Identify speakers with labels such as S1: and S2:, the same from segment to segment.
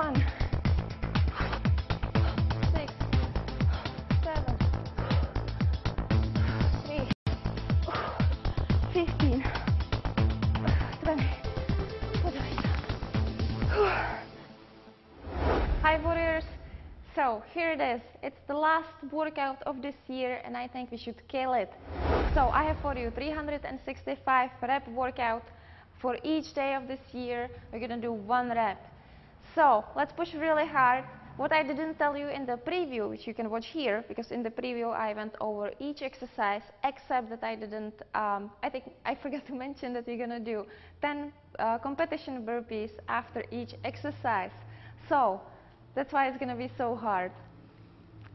S1: One, six, seven, three, fifteen, twenty. Hi warriors. So here it is. It's the last workout of this year and I think we should kill it. So I have for you 365 rep workout for each day of this year. We're gonna do one rep. So let's push really hard. What I didn't tell you in the preview, which you can watch here, because in the preview I went over each exercise, except that I didn't, um, I think I forgot to mention that you're gonna do 10 uh, competition burpees after each exercise. So that's why it's gonna be so hard.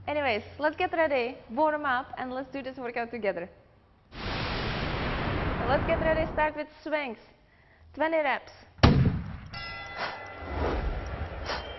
S1: Anyways, let's get ready, warm up, and let's do this workout together. Let's get ready, start with swings. 20 reps.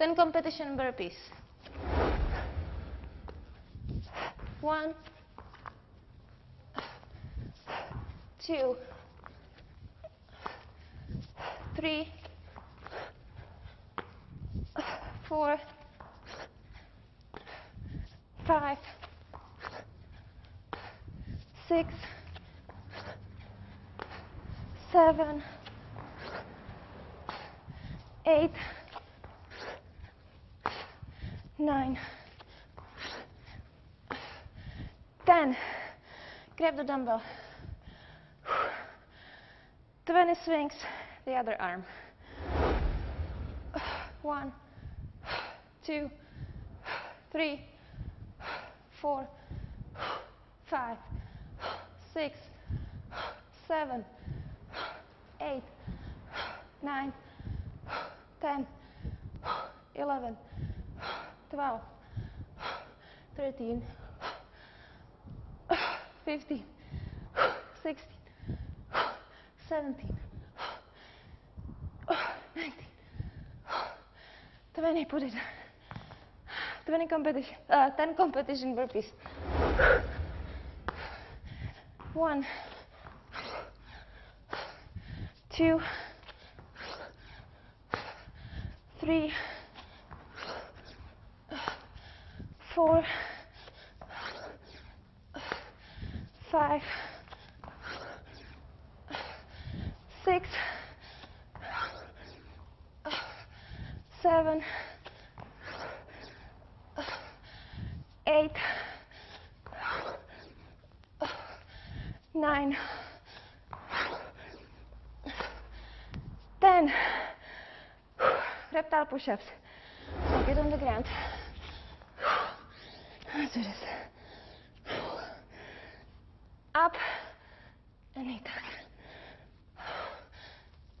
S1: 10 competition burpees. One, two, three, four, five, six, seven, eight, nine, ten. Grab the dumbbell. 20 swings, the other arm. One, two, three, four, five, six, seven, eight, nine, ten, eleven, twelve, thirteen, fifteen, sixteen, seventeen, nineteen, twenty. Put it. 20 competition, uh, 10 competition burpees. One, two, three, four, five, six, seven, eight, nine, ten. Reptile push-ups. Get on the ground. Let's do this. Up and knee tuck.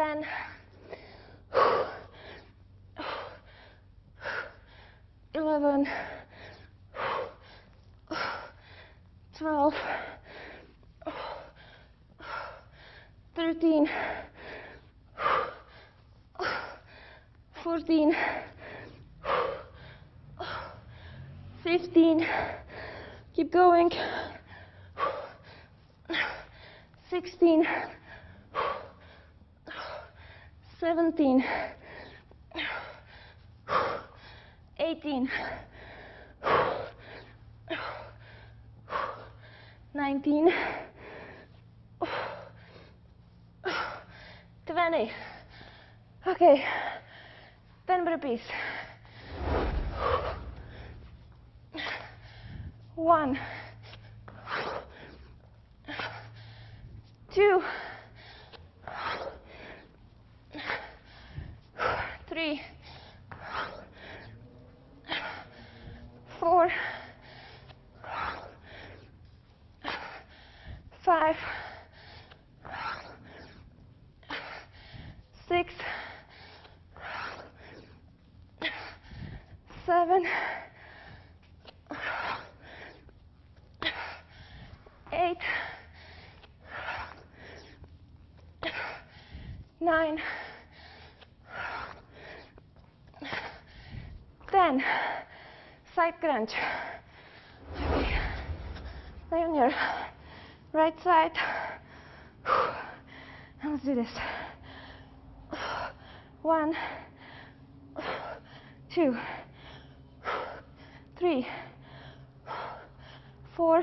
S1: ten, eleven, twelve, thirteen, fourteen, fifteen. Keep going. Sixteen. 17, 18, 19, 20. Okay, 10 burpees. One, two. Nine, ten. Side crunch. Lay on your right side. And let's do this. One, two, three, four,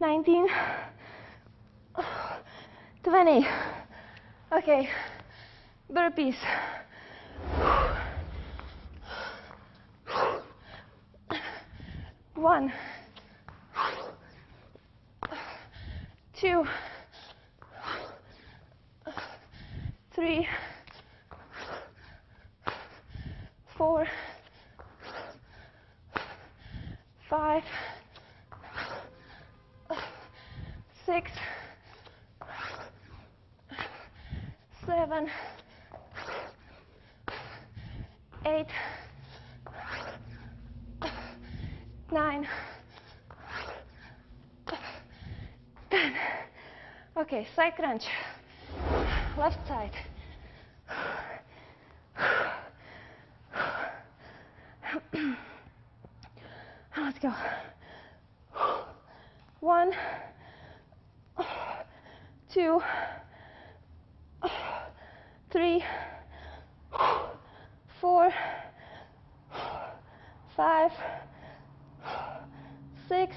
S1: nineteen, twenty. Okay, burpees. One, two, three, four, five, six, seven, eight, nine, ten. Okay, side crunch. Left side. Let's go. One, two, three, four, five, six,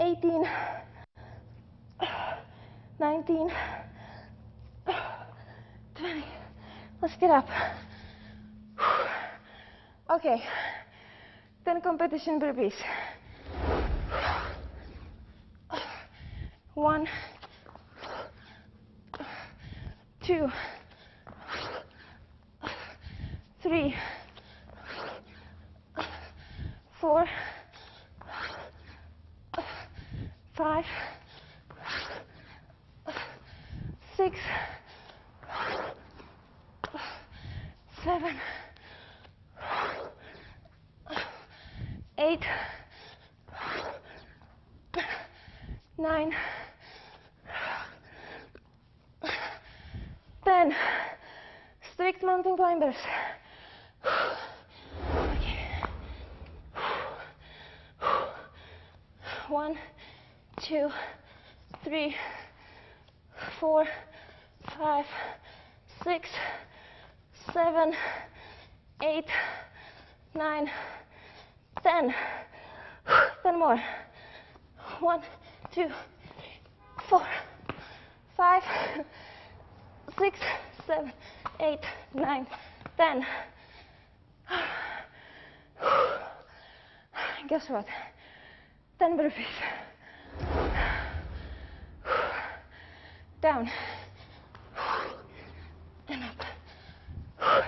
S1: eighteen, nineteen, twenty. Let's get up. Okay, 10 competition burpees. One, two, three, four, five, six, seven, eight, nine, ten. Strict mountain climbers. Okay. One, two, three, four, five, six, seven, eight, nine, ten. Ten more. One, two, four, five, six, seven, eight, nine, ten. Guess what? Ten burpees. Down.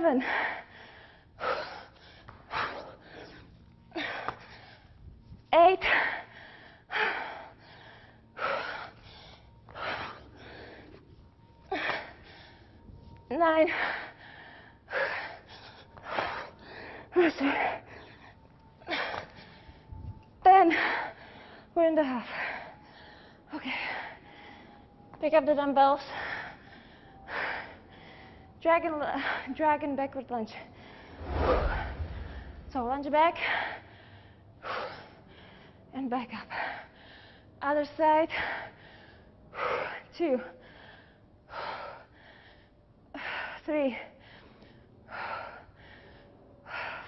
S1: seven, eight, nine, ten, we're in the half. Okay, pick up the dumbbells, dragon, dragon backward lunge. So lunge back. And back up. Other side, two, three,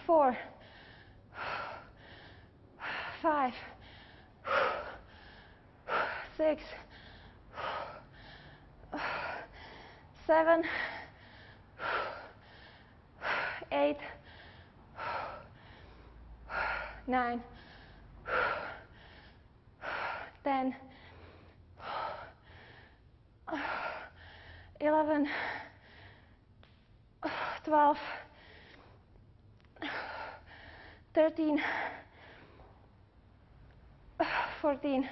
S1: four, five, six, seven, eight, nine, ten, eleven, twelve, thirteen, fourteen,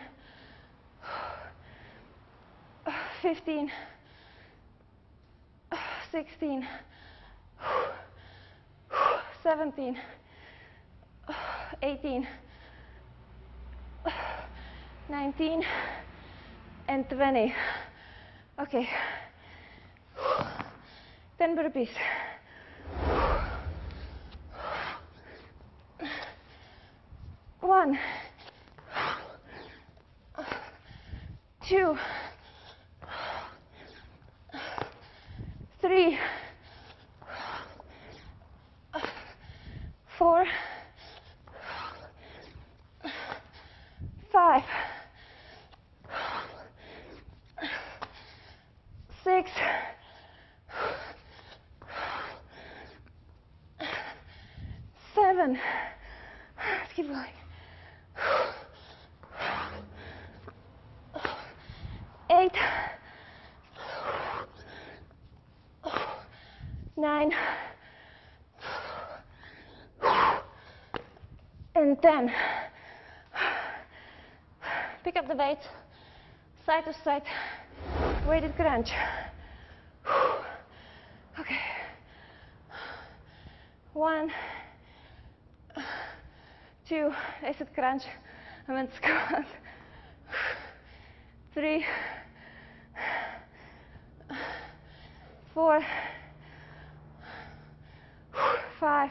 S1: fifteen, sixteen, seventeen, eighteen, nineteen, and twenty. Okay. Ten burpees. One, two, three, four, five, six, seven. Let's keep going. Eight, nine, and ten. Pick up the weights, side to side, weighted crunch. Okay. One, two, I said crunch, I meant squat. Three, four, five,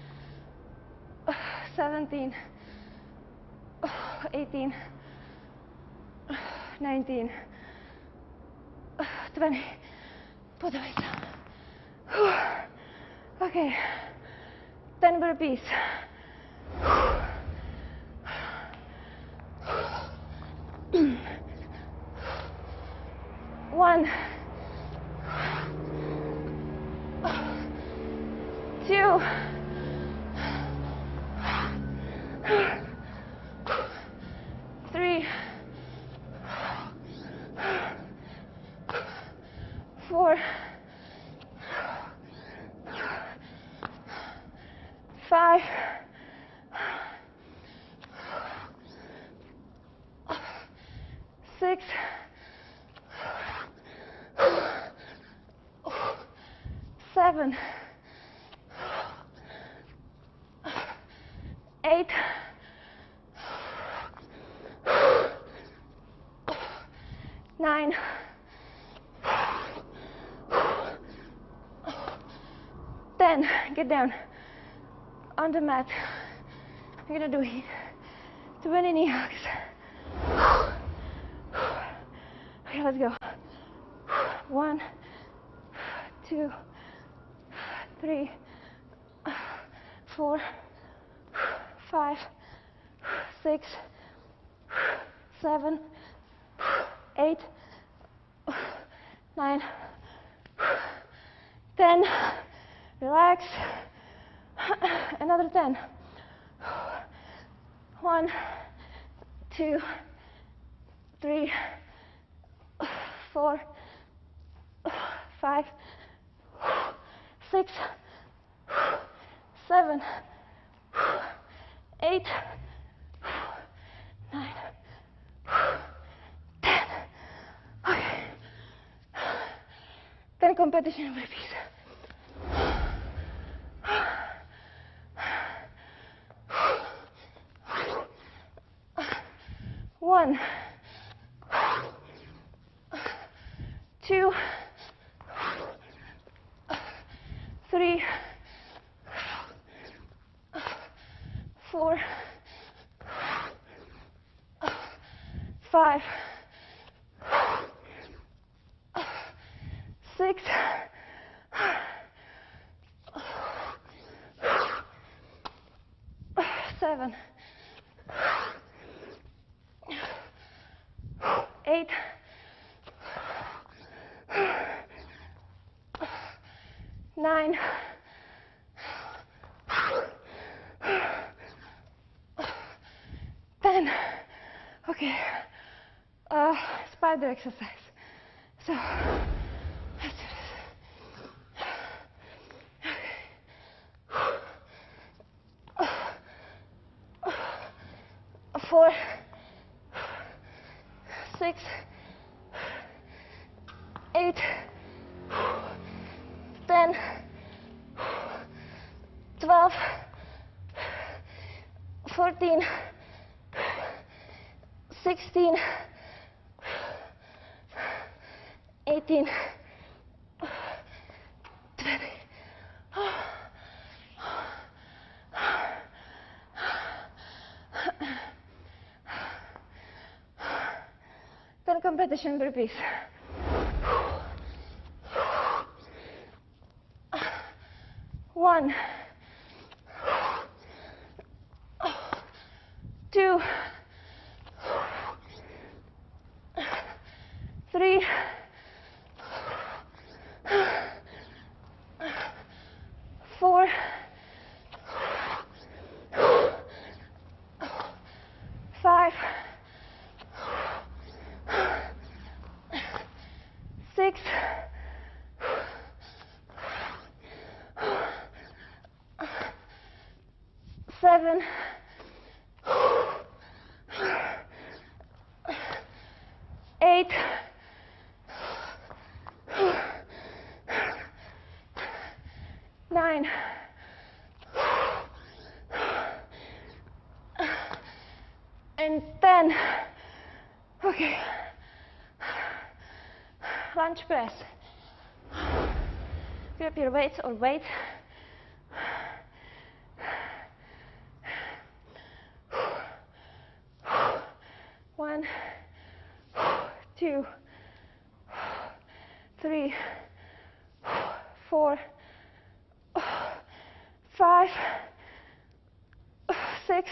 S1: seventeen, eighteen, nineteen, twenty. Put the weights down. Okay, ten burpees. One, nine, ten. Get down on the mat. We're gonna do it. 20 knee hugs. Okay, let's go. One, two, three, four, five, six, seven, eight, nine, ten. Relax. Another ten. One, two, three, four, five, six, seven, eight, nine, ten. Okay. Ten competition burpees. One, two, three, four, five, six, seven, eight, nine, ten. Okay, uh, spider exercise. 12, 14, 16, 18, 20. Then competition burpees. Press. Grab your weights or weight. One, two, three, four, five, six,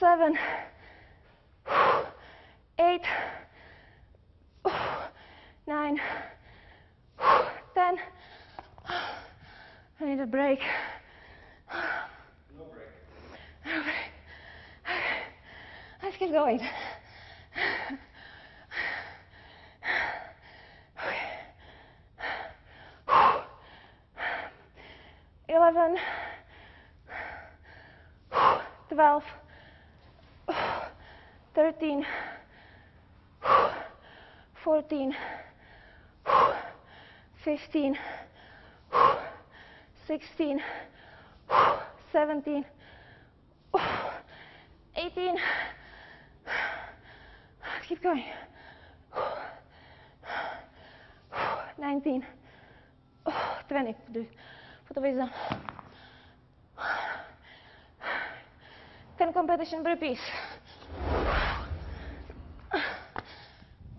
S1: seven, eight, nine, ten. I need a break.
S2: No break.
S1: No break. Let's keep going. Eleven, twelve, thirteen, fourteen, 15, 16, 17, 18, keep going, 19, 20, voor de wisdom. 10 competition burpees.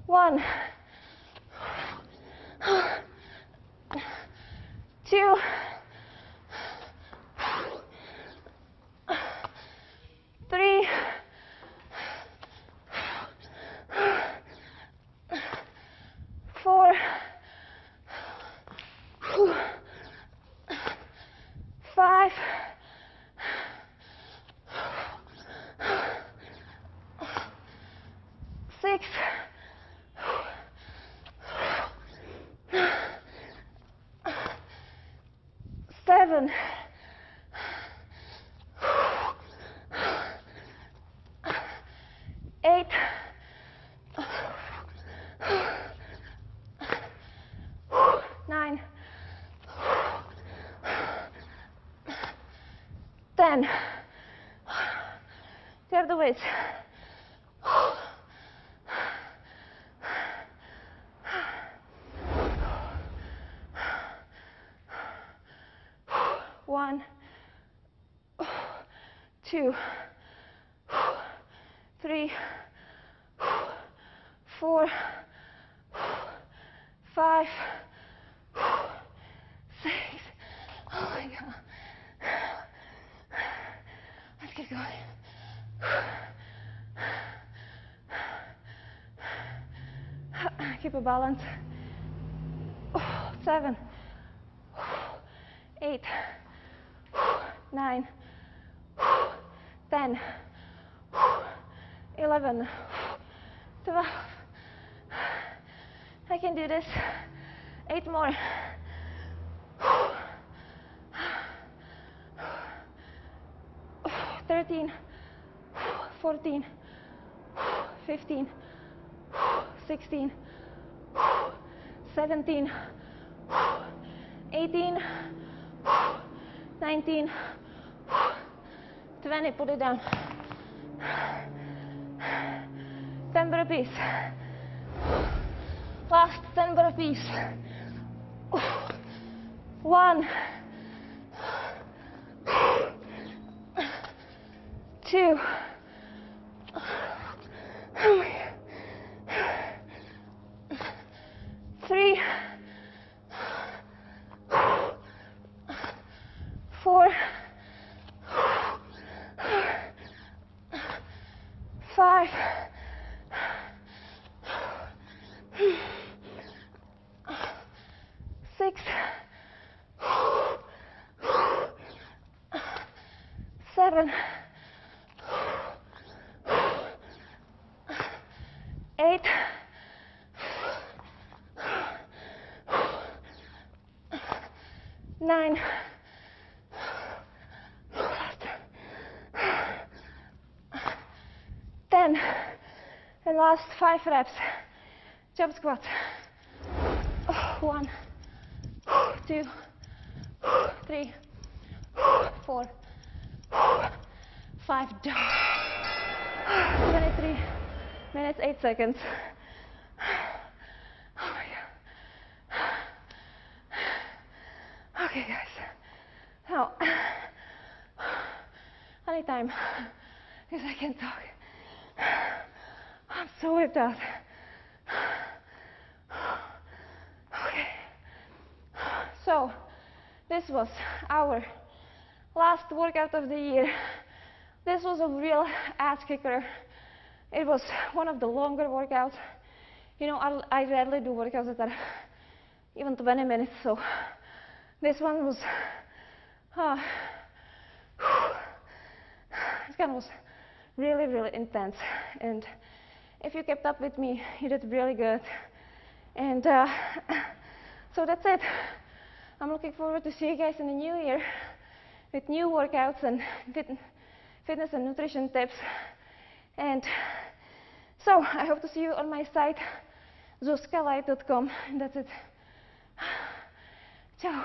S1: 1, two, Grab the weights. One, two, three, four, five, six. Oh my God. Get going. Keep a balance. Seven, eight, nine, ten, eleven, twelve. I can do this. Eight more. Thirteen, fourteen, fifteen, sixteen, seventeen, eighteen, nineteen, twenty. Put it down. Ten burpees. Last ten burpees. One. Two. Three. Four. Five. Six. Seven. Eight. Nine. Ten. And last five reps. Jump squat. Oh, one, two, three, four, five. Down. 23 minutes, 8 seconds. Oh my God. Okay, guys. Now, anytime, because I can't talk. So whipped out. Okay. So, this was our last workout of the year. This was a real ass kicker. It was one of the longer workouts. You know, I, I rarely do workouts that are even 20 minutes, so this one was, uh, this kind of was really, really intense. And if you kept up with me, you did really good. And uh, so that's it. I'm looking forward to see you guys in the new year with new workouts and fit, fitness and nutrition tips. And so I hope to see you on my site, zuzkalight.com. That's it. Ciao.